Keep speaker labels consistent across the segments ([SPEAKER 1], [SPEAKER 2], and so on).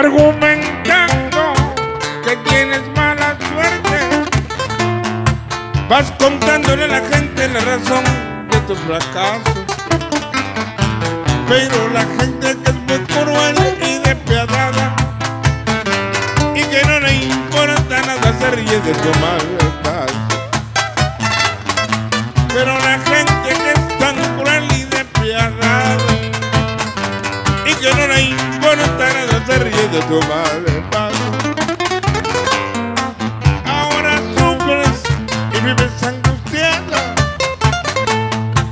[SPEAKER 1] argumentando que tienes mala suerte. Vas contándole a la gente la razón de tu fracaso. Pero la gente que es muy cruel y despiadada y que no le importa nada se ríe de tu maldad. De tu maldad. Ahora sufres y vives angustiada.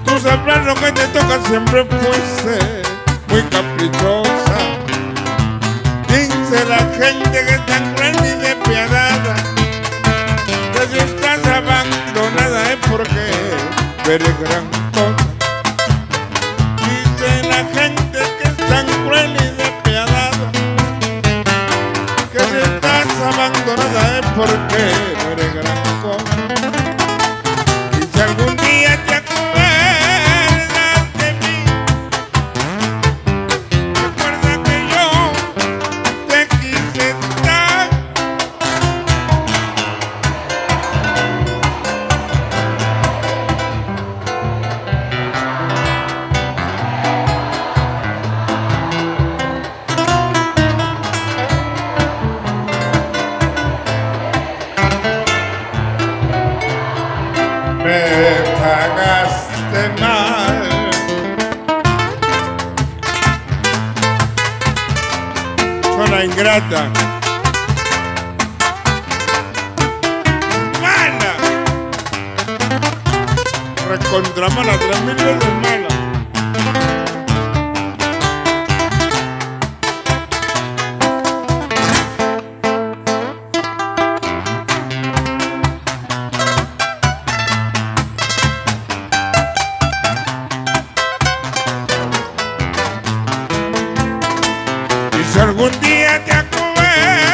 [SPEAKER 1] Tú sabrás lo que te toca, siempre fuiste muy caprichosa. Dice la gente que es tan cruel y despiadada que si estás abandonada es porque eres gran cosa. Dice la gente que es tan cruel y abandonada es porque no eres gran cosa. Ingrata. Mala. Recontra mala, tres mil veces mala. Si algún día te acuerdas